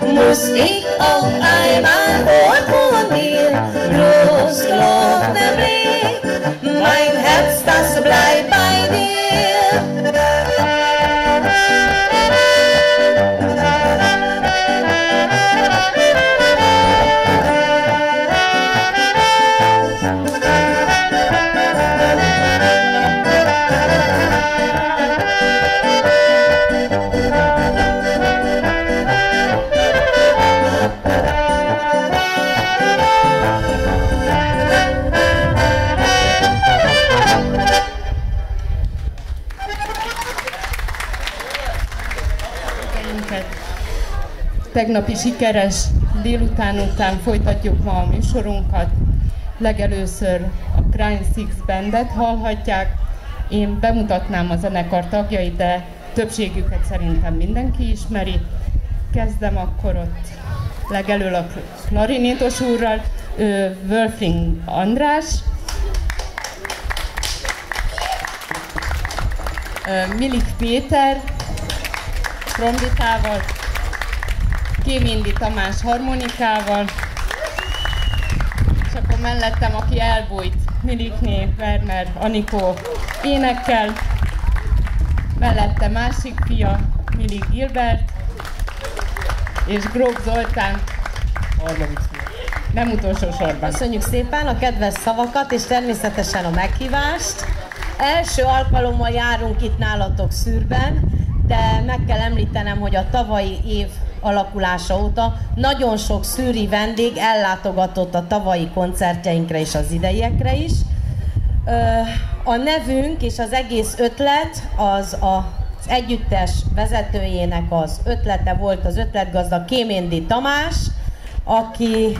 Muss ich auf einmal holt vor mir Rostloch der Blick, mein Herz, das bleibt bei dir. Tegnapi sikeres délután után folytatjuk ma a műsorunkat. Legelőször a Crime Six Bandet hallhatják. Én bemutatnám a zenekar tagjait, de többségüket szerintem mindenki ismeri. Kezdem akkor ott legelől a klarinétos úrral, Wolfing András, Milik Péter, trombitával, Kémindi Tamás harmonikával, és akkor mellettem, aki elbújt, Milikné, Werner, Anikó énekkel, mellette másik fia, Milik Gilbert, és Gróf Zoltán, nem utolsó sorban. Köszönjük szépen a kedves szavakat, és természetesen a meghívást. Első alkalommal járunk itt nálatok szűrben, de meg kell említenem, hogy a tavalyi év alakulása óta nagyon sok szűri vendég ellátogatott a tavalyi koncertjeinkre és az ideiekre is. A nevünk és az egész ötlet az a az együttes vezetőjének az ötlete volt az ötletgazda Kéméndi Tamás, aki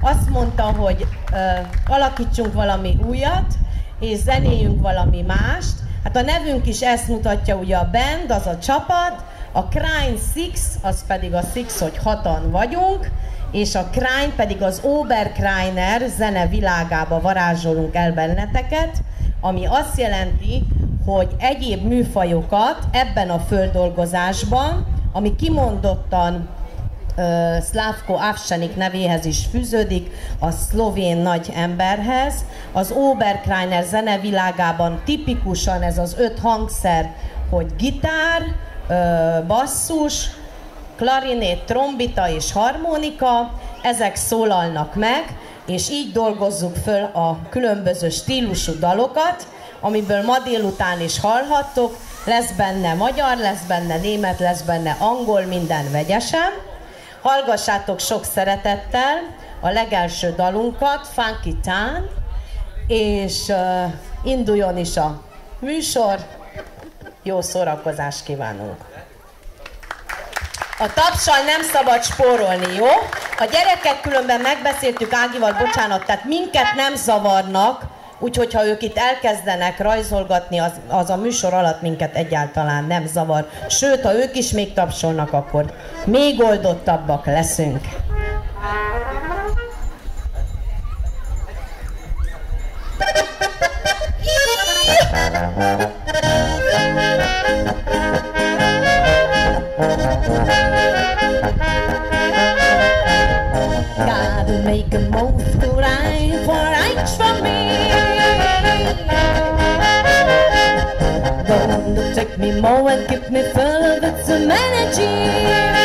azt mondta, hogy ö, alakítsunk valami újat, és zenéjünk valami mást. Hát a nevünk is ezt mutatja, ugye a band, az a csapat, a Crime Six, az pedig a Six, hogy hatan vagyunk, és a Crime pedig az Oberkreiner zene világába varázsolunk el benneteket, ami azt jelenti, hogy egyéb műfajokat ebben a földolgozásban, ami kimondottan uh, Slavko Avsenik nevéhez is fűződik, a szlovén nagy emberhez. Az Oberkreiner zenevilágában tipikusan ez az öt hangszer, hogy gitár, basszus, klarinét, trombita és harmonika, ezek szólalnak meg, és így dolgozzuk föl a különböző stílusú dalokat, amiből ma délután is hallhattok, lesz benne magyar, lesz benne német, lesz benne angol, minden vegyesen. Hallgassátok sok szeretettel a legelső dalunkat, Funky Town, és uh, induljon is a műsor, jó szórakozást kívánunk! A tapsal nem szabad spórolni, jó? A gyerekek különben megbeszéltük Ágival, bocsánat, tehát minket nem zavarnak, úgyhogy ha ők itt elkezdenek rajzolgatni, az, az a műsor alatt minket egyáltalán nem zavar. Sőt, ha ők is még tapsolnak, akkor még oldottabbak leszünk. Gotta make a move to right for right for me. Don't take me more and keep me full of some energy.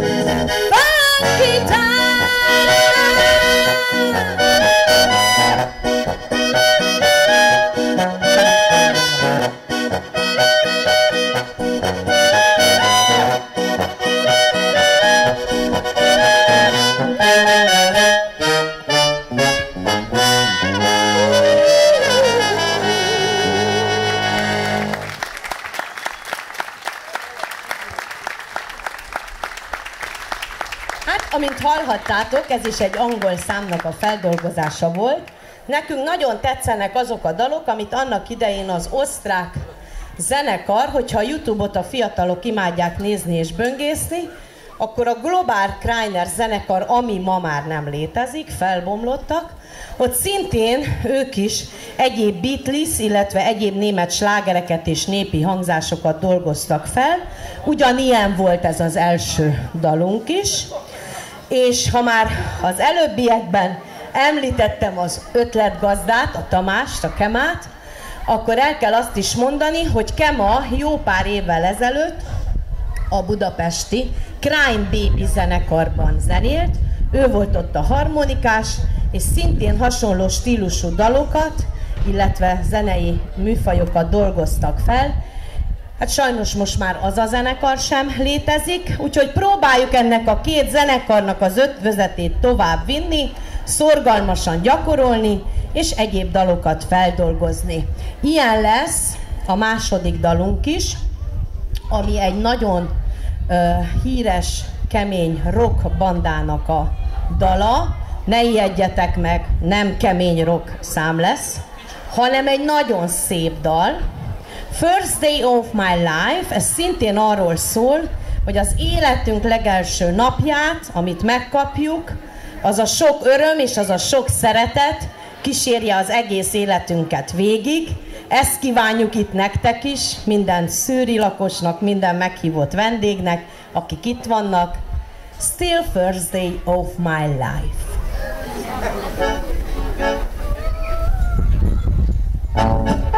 But keep hallhattátok, ez is egy angol számnak a feldolgozása volt. Nekünk nagyon tetszenek azok a dalok, amit annak idején az osztrák zenekar, hogyha a Youtube-ot a fiatalok imádják nézni és böngészni, akkor a Global Kreiner zenekar, ami ma már nem létezik, felbomlottak, ott szintén ők is egyéb Beatles, illetve egyéb német slágereket és népi hangzásokat dolgoztak fel. Ugyanilyen volt ez az első dalunk is. És ha már az előbbiekben említettem az ötletgazdát, a Tamást, a Kemát, akkor el kell azt is mondani, hogy Kema jó pár évvel ezelőtt a budapesti Crime Baby zenekarban zenélt, ő volt ott a harmonikás, és szintén hasonló stílusú dalokat, illetve zenei műfajokat dolgoztak fel. Hát sajnos most már az a zenekar sem létezik, úgyhogy próbáljuk ennek a két zenekarnak az ötvözetét tovább vinni, szorgalmasan gyakorolni, és egyéb dalokat feldolgozni. Ilyen lesz a második dalunk is, ami egy nagyon ö, híres, kemény rock bandának a dala. Ne ijedjetek meg, nem kemény rock szám lesz, hanem egy nagyon szép dal. First Day of My Life, ez szintén arról szól, hogy az életünk legelső napját, amit megkapjuk, az a sok öröm és az a sok szeretet kísérje az egész életünket végig. Ezt kívánjuk itt nektek is, minden szűri lakosnak, minden meghívott vendégnek, akik itt vannak. Still first day of my life. Feel like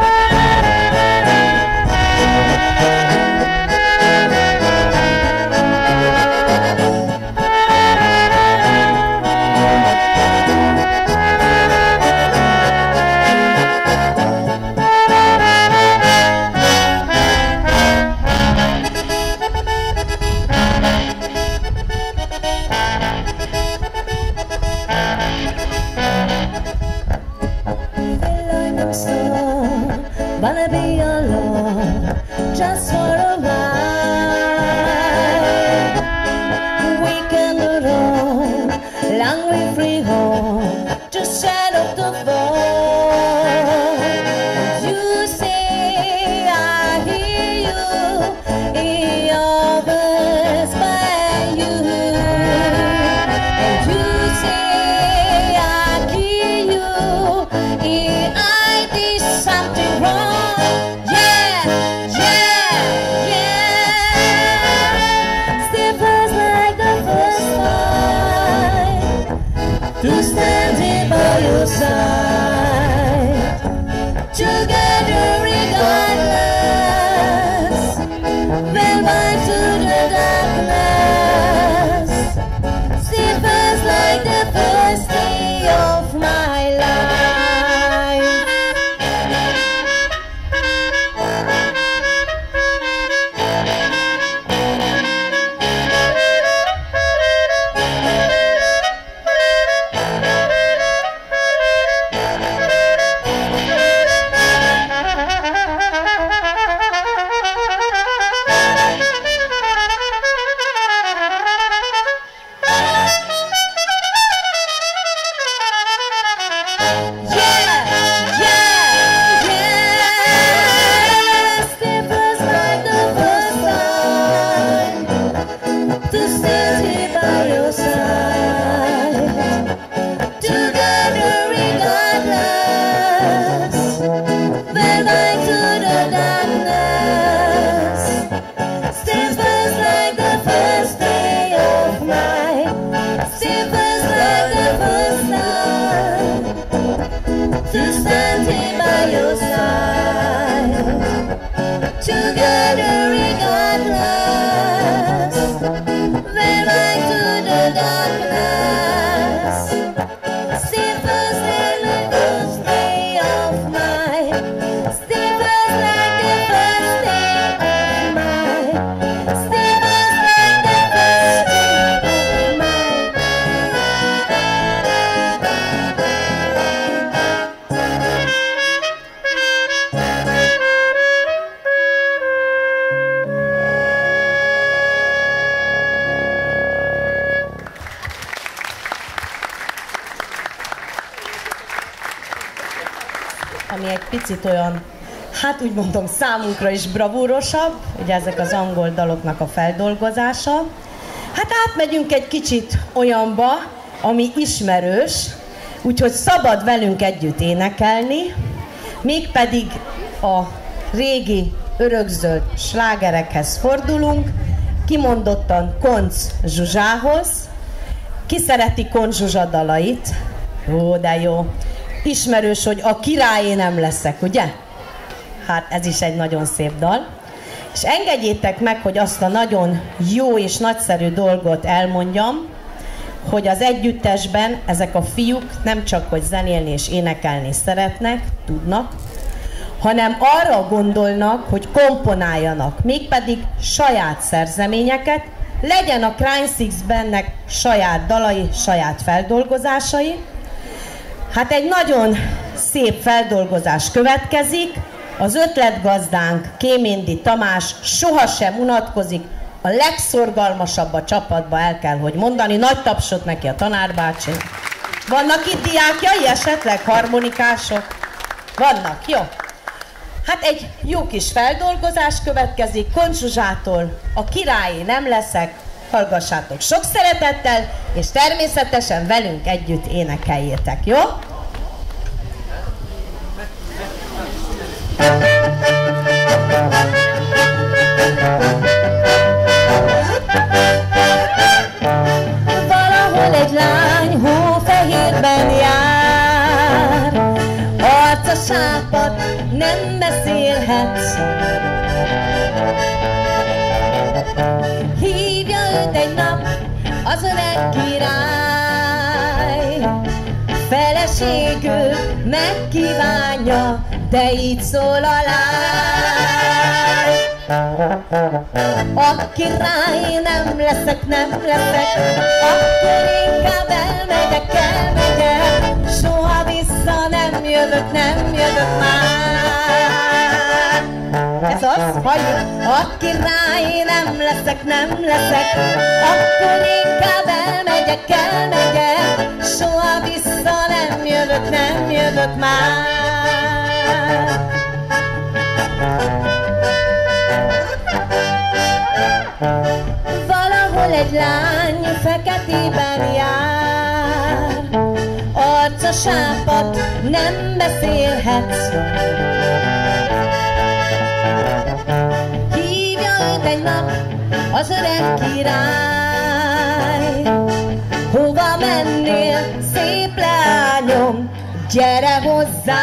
egy picit olyan, hát úgy mondom, számunkra is bravúrosabb, ugye ezek az angol daloknak a feldolgozása. Hát átmegyünk egy kicsit olyanba, ami ismerős, úgyhogy szabad velünk együtt énekelni, mégpedig a régi örökzöld slágerekhez fordulunk, kimondottan Konc Zsuzsához. Ki szereti Konc Zsuzsa dalait? Ó, de jó. Ismerős, hogy a királyé nem leszek, ugye? Hát ez is egy nagyon szép dal. És engedjétek meg, hogy azt a nagyon jó és nagyszerű dolgot elmondjam, hogy az együttesben ezek a fiúk nem csak, hogy zenélni és énekelni szeretnek, tudnak, hanem arra gondolnak, hogy komponáljanak, mégpedig saját szerzeményeket, legyen a Crime Six bennek saját dalai, saját feldolgozásai. Hát egy nagyon szép feldolgozás következik, az ötletgazdánk Kéméndi Tamás sohasem unatkozik, a legszorgalmasabb a csapatba el kell, hogy mondani. Nagy tapsot neki a tanárbácsi. Vannak itt diákjai esetleg, harmonikások? Vannak, jó. Hát egy jó kis feldolgozás következik Koncsuzsától, a királyé nem leszek, hallgassátok sok szeretettel, és természetesen velünk együtt énekeljétek, jó? Valahol egy lány hófehérben jár, arca sápad, nem beszélhetsz. Hívja őt egy nap az öreg király, feleségül megkívánja, de így szól a lány. A király nem leszek, nem leszek, akkor inkább elmegyek, elmegyek, soha vissza nem jövök, nem jövök már. Ez az, halljuk, a király nem leszek, nem leszek, akkor inkább elmegyek, elmegyek, soha vissza nem jövök, nem jövök már. Valahol egy lány feketében jár, arca sápad, nem beszélhetsz. Hívja őt egy nap az öreg király. Hova mennél, szép lányom, gyere hozzá!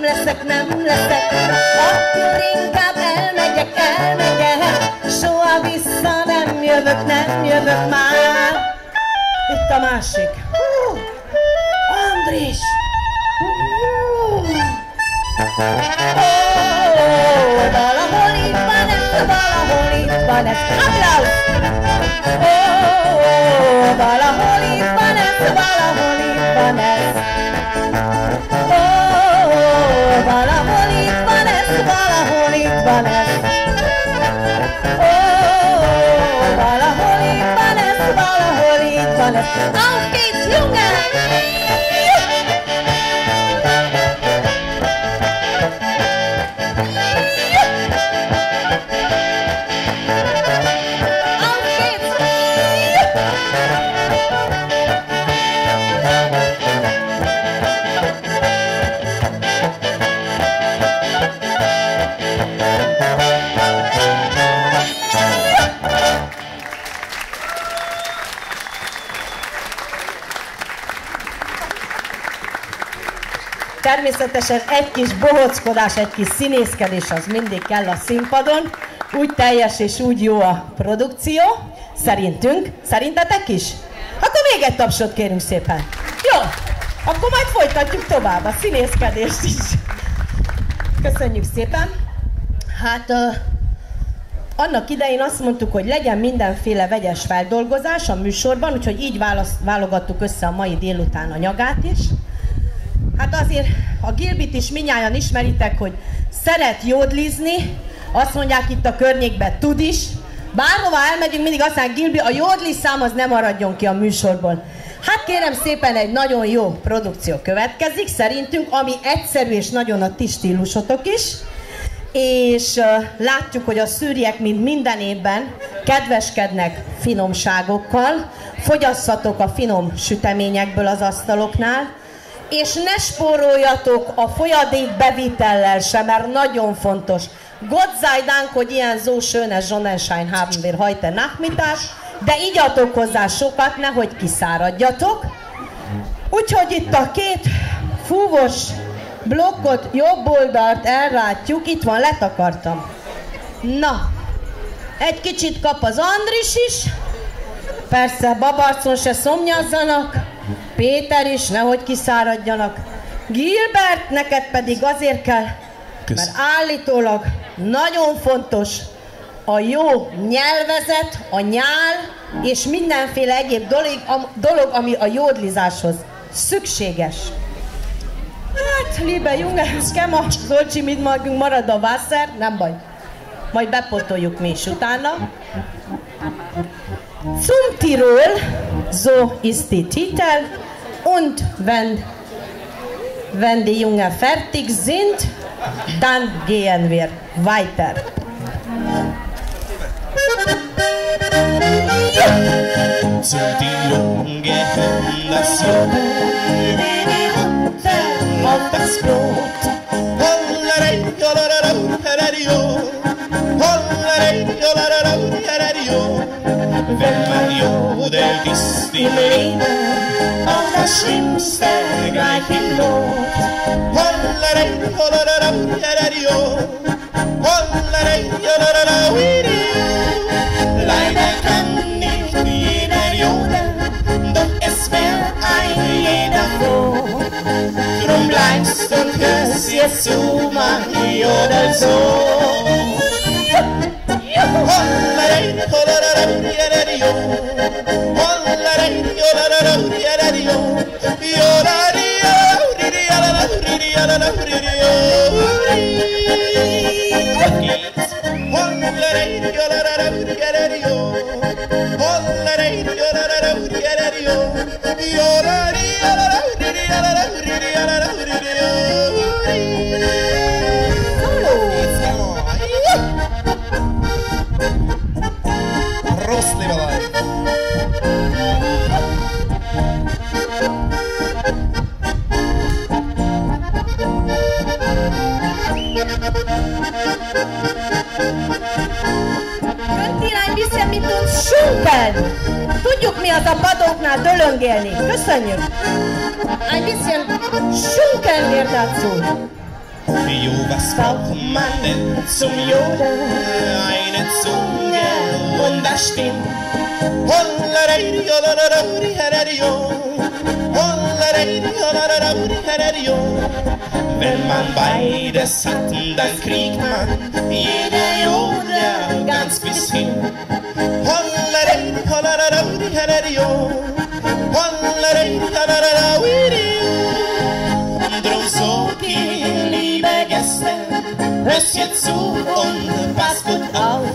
Nem leszek, nem leszek, akkor inkább elmegyek, elmegyek, soha vissza nem jövök, nem jövök már. Itt a másik. Hú! Andris! Hú! Ó, valahol itt van ez, valahol itt van ez. Applaus! Ó, valahol itt van ez, valahol itt van ez. oh, valahol itt van ez, valahol itt van ez. Auf geht's, Junge! Természetesen egy kis bohockodás, egy kis színészkedés az mindig kell a színpadon. Úgy teljes és úgy jó a produkció, szerintünk. Szerintetek is? Akkor még egy tapsot kérünk szépen. Jó, akkor majd folytatjuk tovább a színészkedést is. Köszönjük szépen. Hát uh, annak idején azt mondtuk, hogy legyen mindenféle vegyes feldolgozás a műsorban, úgyhogy így válasz, válogattuk össze a mai délután a nyagát is. Hát azért a Gilbit is minnyáján ismeritek, hogy szeret jódlizni, azt mondják itt a környékben, tud is. Bárhova elmegyünk, mindig azt mondják, Gilbi, a jódli szám az nem maradjon ki a műsorból. Hát kérem szépen, egy nagyon jó produkció következik, szerintünk, ami egyszerű és nagyon a ti stílusotok is. És uh, látjuk, hogy a szűriek, mint minden évben, kedveskednek finomságokkal, fogyasszatok a finom süteményekből az asztaloknál, és ne spóroljatok a folyadék bevitellel sem, mert nagyon fontos. Gott sei Dank, hogy ilyen so schöne Sonnenschein haben wir heute Nachmittag, de igyatok hozzá sokat, nehogy kiszáradjatok. Úgyhogy itt a két fúvos blokkot jobb oldalt elrátjuk, itt van, letakartam. Na, egy kicsit kap az Andris is, persze babarcon se szomjazzanak, Péter is, nehogy kiszáradjanak. Gilbert, neked pedig azért kell, mert állítólag nagyon fontos a jó nyelvezet, a nyál és mindenféle egyéb dolog, am- dolog ami a jódlizáshoz szükséges. Hát, liebe Junge, man solche mit morgen marad a Wasser, nem baj. Majd bepotoljuk mi is utána. Zum Tirol, so ist die Titel. Und wenn, wenn die Jungen fertig sind, dann gehen wir weiter. Zum Tirol gehören das Jod, auf das Brot. Wenn man jodelt, ist im Leben auch das Schlimmste gleich in Not. Hollerei, herrerio. Hollerei, jollerau, herrerio. Leider kann nicht jeder jodeln, doch es wär ein jeder froh. Drum bleibst und hörst jetzt zu, mach jodel so. Yo Köszönjük. Ein bisschen schunkeln wir dazu. Jo, was braucht man denn zum Jodeln? Eine Zunge und das herrerio. Wenn man beides hat, dann kriegt man jeder Jodler ganz bis hin. Hollerei, hollerei, herrerio. Hollerei, hört jetzt zu und passt gut auf.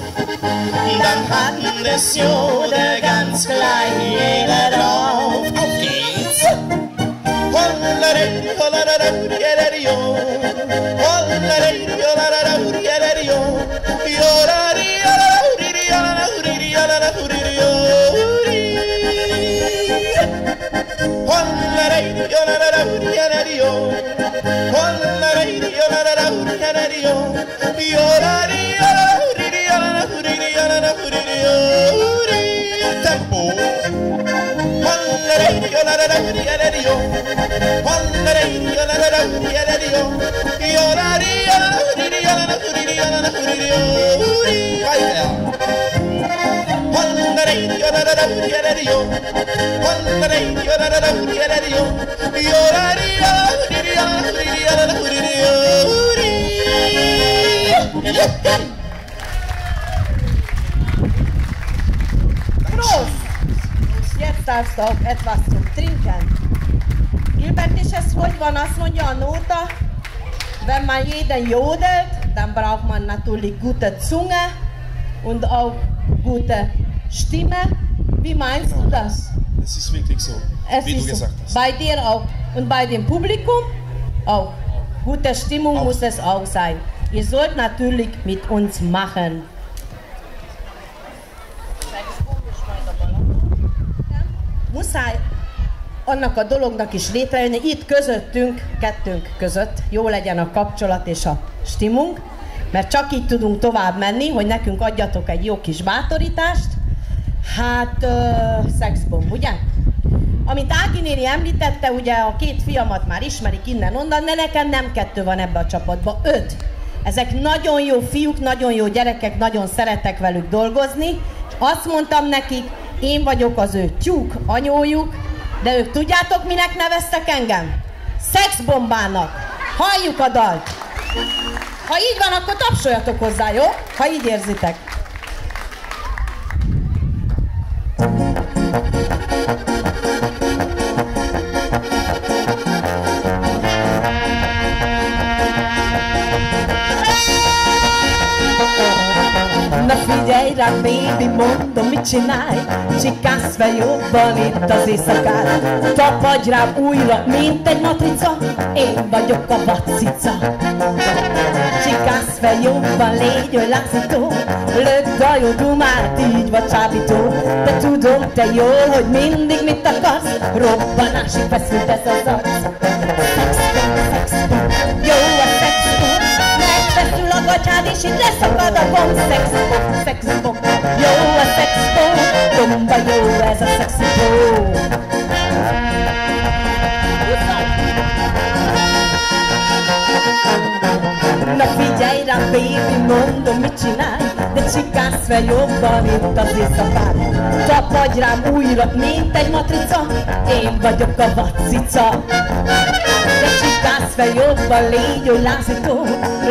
Dann hat es Jode ganz klein jeder drauf. Auf geht's! Hollerei, Right now. Prost! Jetzt darfst du auch etwas zum Trinken. Gilbert, ist es hogy van? Azt mondja a nóta, wenn man jeden jodelt, dann braucht man natürlich gute Zunge und auch gute Stimme. Wie meinst du das? Es ist wirklich so, Es wie du ist so. gesagt hast. Bei dir auch. Und bei dem Publikum auch. Gute Stimmung Auch. muss es auch sein. Ihr sollt natürlich mit uns machen. Muszáj annak a dolognak is létrejönni, itt közöttünk, kettőnk között jó legyen a kapcsolat és a stimunk, mert csak így tudunk tovább menni, hogy nekünk adjatok egy jó kis bátorítást. Hát, uh, szexbomb, ugye? Amint Ági néni említette, ugye a két fiamat már ismerik innen-onnan, de nekem nem kettő van ebbe a csapatba, öt. Ezek nagyon jó fiúk, nagyon jó gyerekek, nagyon szeretek velük dolgozni, és azt mondtam nekik, én vagyok az ő tyúk anyójuk, de ők tudjátok, minek neveztek engem? Szexbombának. Halljuk a dalt. Ha így van, akkor tapsoljatok hozzá, jó? Ha így érzitek. Rám, baby, mondom, mit csinálj? Csikász fel jobban itt az éjszakát Tapadj rám újra, mint egy matrica. Én vagyok a vacica Csikász fel jobban, légy oly lázító Lögd a jó dumát, így vagy csábító. De tudom te jól, hogy mindig mit akarsz. Robbanásig feszült ez az arc Megfeszül a gatyád és itt leszakad a gomb. Szexbomb, szexbomb, jó a szexbomb Gomba jó ez a szexi bomb Na figyelj rám, baby, mondom, mit csinálj? De csikász fel jobban itt az éjszakán. Tapadj rám újra, mint egy matrica. Én vagyok a vacica Csikász fel jobban, légy oly lázító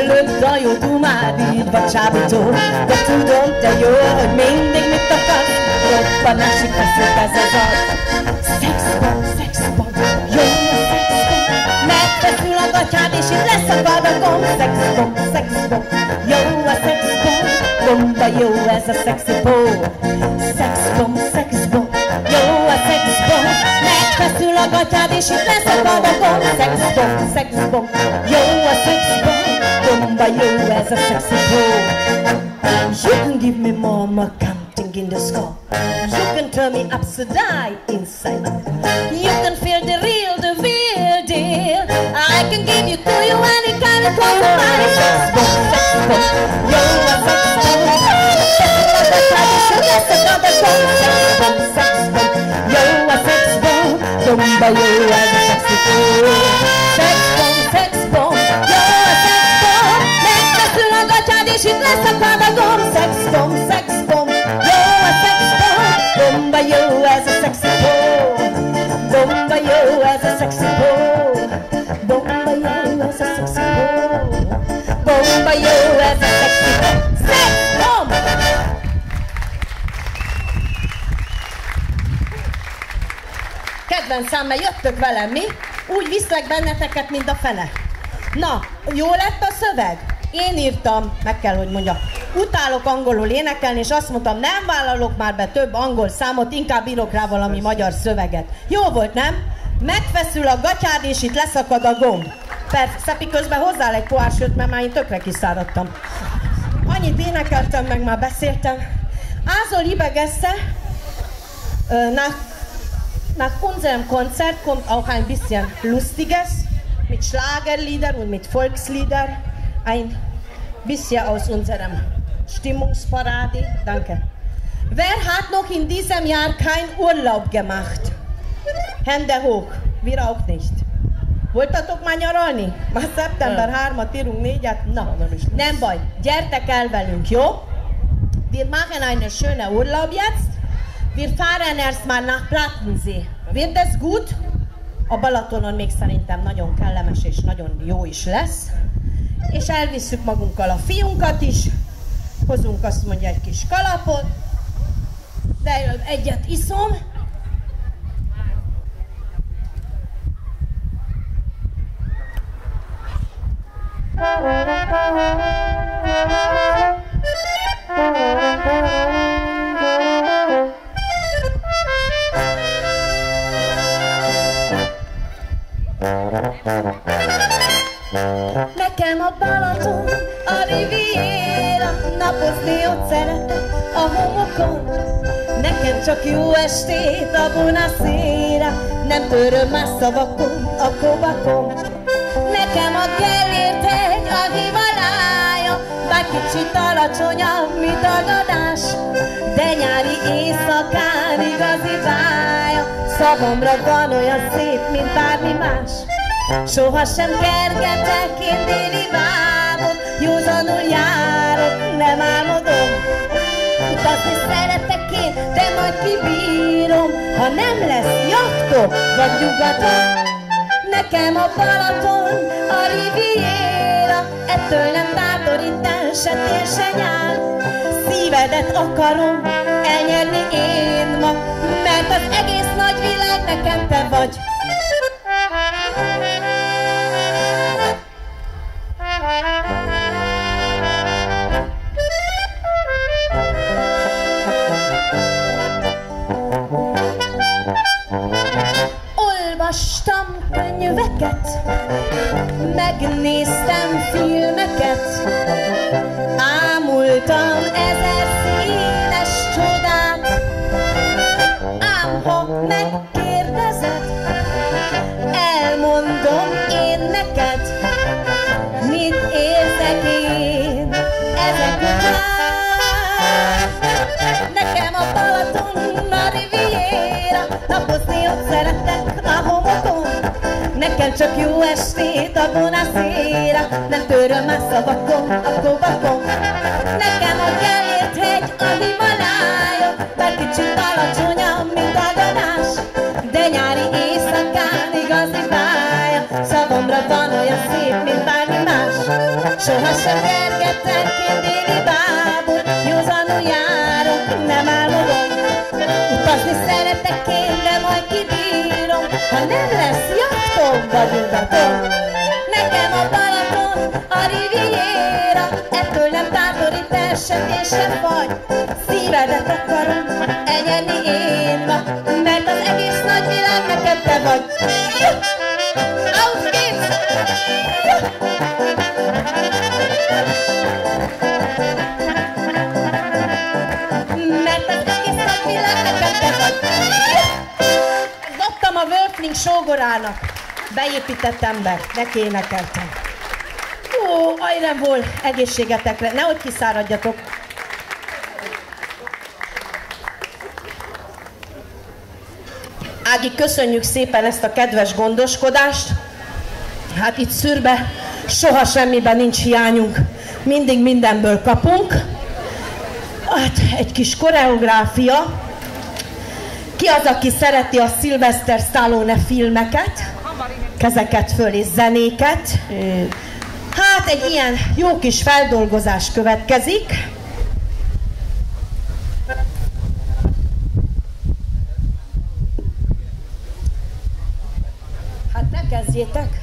Lögd a jó dumád, így vagy csábító. De tudom te jól, hogy mindig mit akarsz Robbanásig feszült ez az arc Szexbomb, szexbomb, jó a szexbomb Megfeszül a gatyád és itt leszakad a gomb Szexbomb, szexbomb, jó a szexbomb Bomba jó ez a szexi bó Szexbomb, szexbomb Feszül a gatyád, és itt lesz a padokon. Szexbom, szexbom, jó a szexbom, gomba jó ez a szexbom. You can give me more, more counting in the score. You can turn me upside down inside. You can feel the real, the real deal. I can give you to you any kind of compromise. Sexbom, sexbom, jó a szexbom. Feszül a gatyád, és itt lesz a padokon. Sexbom, sexbom, jó a sex bomb Bomba, you're a sexy fool Sex bomb, sex bomb, you're a sex bomb Megfeszül a gatyád és itt leszakad a gomb Sex bomb, sex bomb, you're a sex bomb Bomba, jó ez a sexy bomb Bomba, jó ez a sexy bomb Bomba, jó ez a sexy bomb 70 szemmel jöttök velem, mi? Úgy viszlek benneteket, mint a fene. Na, jó lett a szöveg? Én írtam, meg kell, hogy mondja. Utálok angolul énekelni, és azt mondtam, nem vállalok már be több angol számot, inkább írok rá valami magyar szöveget. Jó volt, nem? Megfeszül a gatyád, és itt leszakad a gomb. Persze, közben hozzá egy pohár, mert már én tökre kiszáradtam. Annyit énekeltem, meg már beszéltem. Ázol ibegessze, na, nach, unserem Konzert kommt auch ein bisschen Lustiges mit Schlagerlieder und mit Volkslieder. Ein bisschen aus unserem Stimmungsparade. Danke. Wer hat noch in diesem Jahr kein Urlaub gemacht? Hände hoch. Wir auch nicht. Voltatok már nyaralni? Már szeptember 3-at írunk, 4-et? Na, nem baj. Gyertek el velünk, jó? Wir machen eine schöne Urlaub jetzt. Wir fahren erstmal nach Plattensee. Wird das gut? A Balatonon még szerintem nagyon kellemes és nagyon jó is lesz. És elvisszük magunkkal a fiunkat is. Hozunk azt mondja egy kis kalapot. De egyet iszom. Nekem a Balaton, a Riviera, napozni ott szeretek a homokon. Nekem csak jó estét a Bonacera, nem töröm más szavakon, a kobakon. Nekem a Gellért hegy, a Himalája, bár kicsit alacsonyabb, mint a dadás, de nyári éjszakán igazi bája, szavamra van olyan szép, mint bármi más. Soha sem kergetek én déli vámon, józanul járok, nem álmodom. Utazni szeretek én, de majd kibírom, ha nem lesz jachtom, vagy nyugaton. Nekem a Balaton, a Riviera, ettől nem tátorít el se tél, se nyár. Szívedet akarom elnyerni én ma, mert az egész nagy világ nekem te vagy. Könyveket, megnéztem filmeket, ámultam ezer színes csodát, ám ha megkérdezed, elmondom én neked, mit érzek én ezek után. Nekem a Balaton, a Riviera, napozni ott szeretek a homokon. Nekem csak jó estét a Bonacera, nem töröm a szavakon, a kobakon. Nekem a Gellért hegy, a Himalája, bár kicsit alacsonyabb, mint a gadás. De nyári éjszakán igazi pálya, szavamra van olyan szép, mint bármi más. Soha sem kergetek én déli bábul, józanul járok, nem álmodom. Utazni szeretek én, de majd kibírom, ha nem lesz jachtom vagy nyugaton. Nekem a Balaton, a Riviera, ettől nem tátorít el sem és sem vagy. Szívedet akarom elnyerni én ma, mert az egész nagy világ neked te vagy. Auf geht's! Mert az egész nagy világ neked te vagy. Dobtam a Wölfling sógorának. Beépített ember, neki énekeltem. Ó, ajrem volt, egészségetekre, nehogy kiszáradjatok. Ági, köszönjük szépen ezt a kedves gondoskodást. Hát itt szürbe soha semmiben nincs hiányunk. Mindig mindenből kapunk. Hát egy kis koreográfia. Ki az, aki szereti a Sylvester Stallone filmeket? Kezeket föl és zenéket. Hát egy ilyen jó kis feldolgozás következik. Hát ne kezdjétek,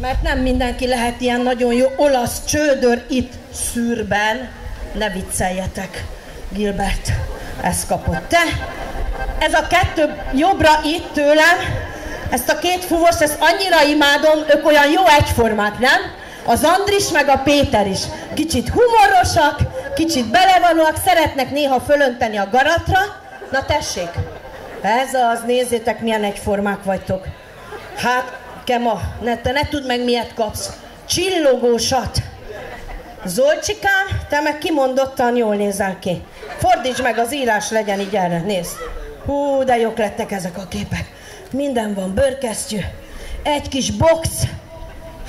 mert nem mindenki lehet ilyen nagyon jó olasz csődör itt szűrben. Ne vicceljetek, Gilbert. Ezt kapott te. Ez a kettő jobbra itt tőlem, ezt a két fuvos, ezt annyira imádom, ők olyan jó egyformák, nem? Az Andris meg a Péter is. Kicsit humorosak, kicsit belevanóak, szeretnek néha fölönteni a garatra. Na tessék, ez az, nézzétek milyen egyformák vagytok. Hát, Kema, ne, te ne tudd meg miért kapsz. Csillogósat. Zolcsikám, te meg kimondottan jól nézel ki. Fordíts meg, az írás legyen így erre, nézd. Hú, de jók lettek ezek a képek. Minden van, bőrkesztyű, egy kis box,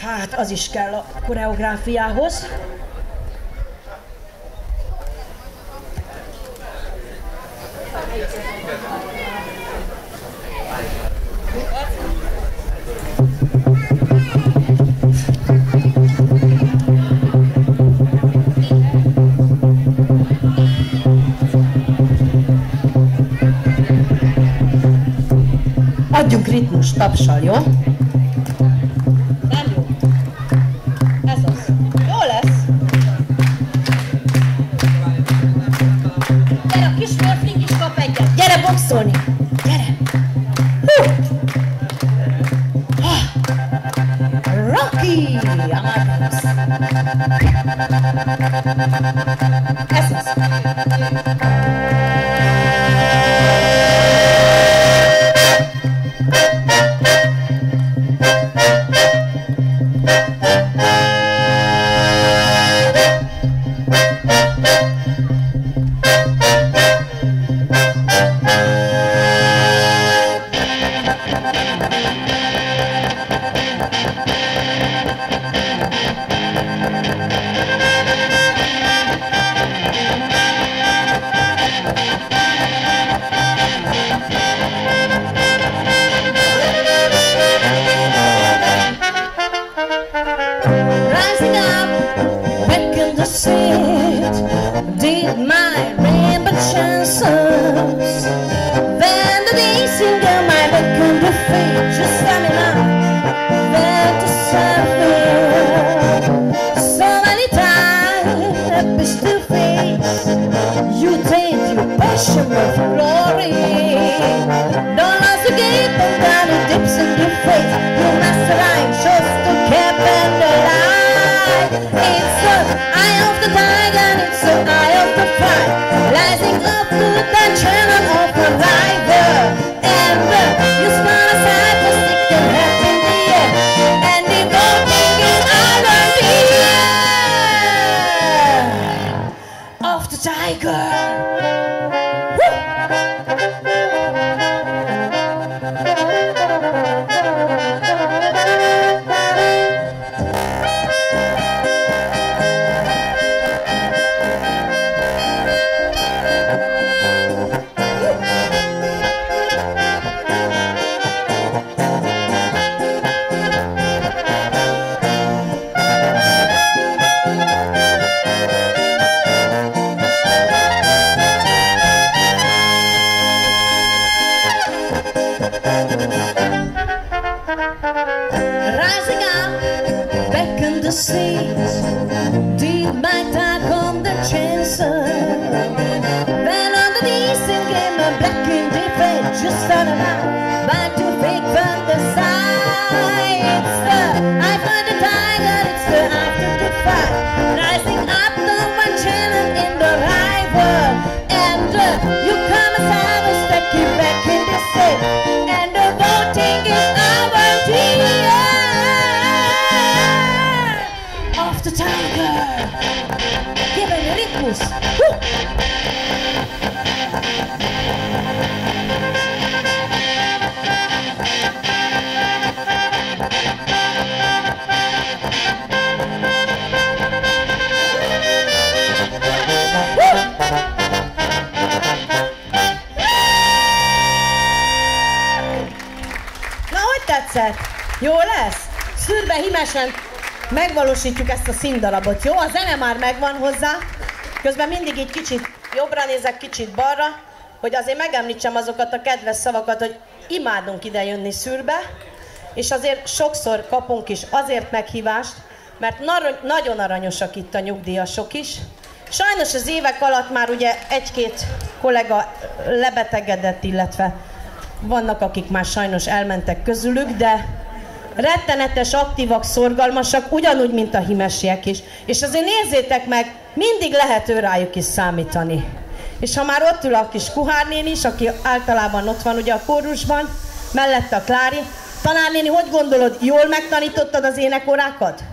hát az is kell a koreográfiához. Adjunk ritmus tapsal, jó? Back in the seat, did my rainbow chances. Then the dancing girl, my back in the feet, just coming up, then to surface. So many times, face to face, you take your passion with It's the eye of the tiger, it's the eye of the fight. Rising up to the channel hogy tetszett? Jó lesz? Szürbe himesen megvalósítjuk ezt a színdarabot, jó? A zene már megvan hozzá. Közben mindig így kicsit jobbra nézek, kicsit balra, hogy azért megemlítsem azokat a kedves szavakat, hogy imádunk ide jönni szürbe, és azért sokszor kapunk is azért meghívást, mert nar- nagyon aranyosak itt a nyugdíjasok is, Sajnos az évek alatt már ugye egy-két kollega lebetegedett, illetve vannak, akik már sajnos elmentek közülük, de rettenetes, aktívak, szorgalmasak, ugyanúgy, mint a himesiek is. És azért nézzétek meg, mindig lehet ő rájuk is számítani. És ha már ott ül a kis kuhárnén is, aki általában ott van ugye a kórusban, mellette a Klári, tanárnéni, hogy gondolod, jól megtanítottad az énekorákat?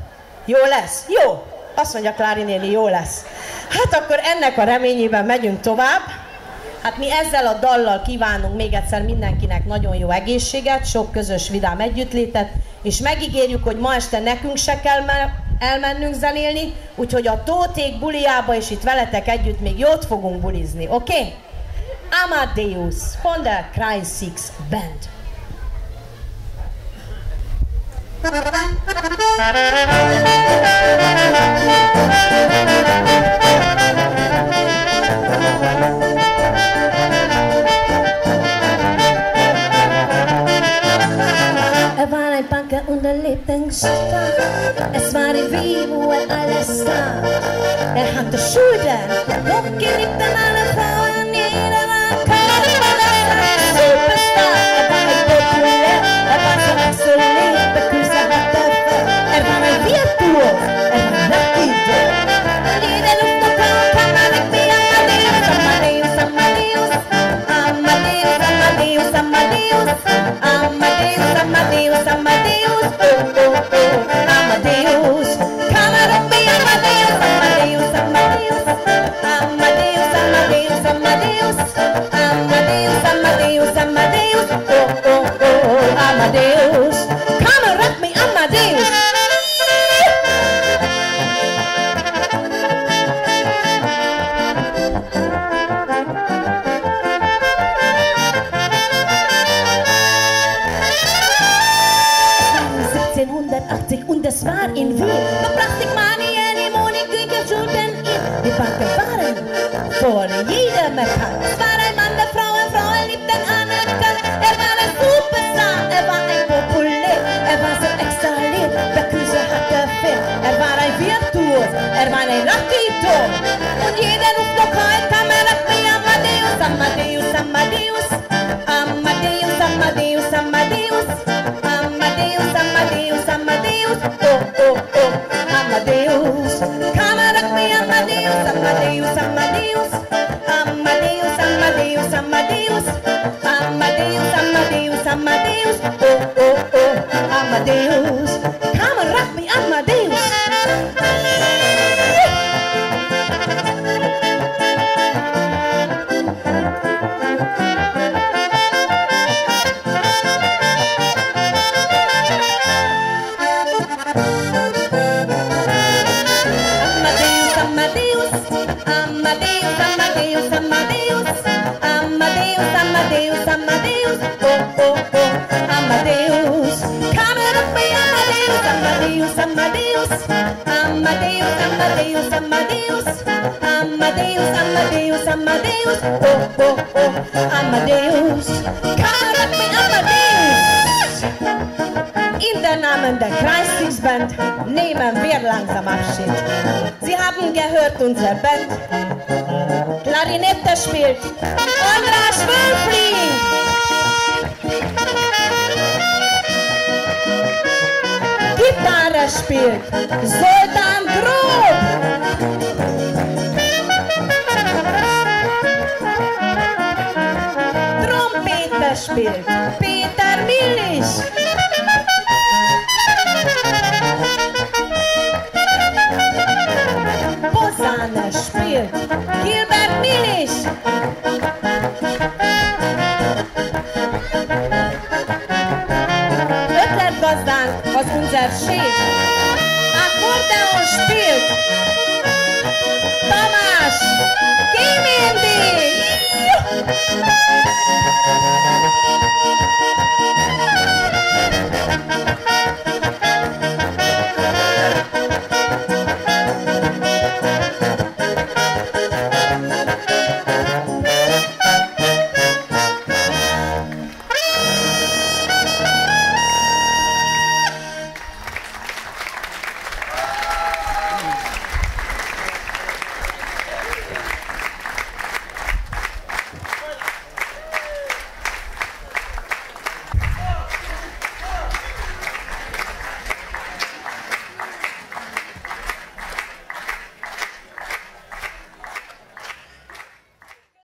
Jó lesz? Jó. Azt mondja Klári néni, jó lesz. Hát akkor ennek a reményében megyünk tovább. Hát mi ezzel a dallal kívánunk még egyszer mindenkinek nagyon jó egészséget, sok közös vidám együttlétet, és megígérjük, hogy ma este nekünk se kell elmennünk zenélni, úgyhogy a Tóték buliába és itt veletek együtt még jót fogunk bulizni, oké? Okay? Amadeus von der Kreis Six Band. Er Unterlippen schüchtern. Es war die Vivo alles da. Er hatte Schultern, hochgenickt an Frauen, jeder war kein Superstar. Er war ein Populär, er war so absolut, der Küsse hat er Er war ein Virtuos, er war ein Nachtidol. Jede Luft und Kau kann man nicht wie Amadeus, Amadeus, Amadeus, Amadeus, Amadeus, Amadeus, Amadeus, Amadeus. my demons. hat unser Band Klarinette spielt Andra Schwülfling. Gitarre spielt Soldan Grob. Trompete spielt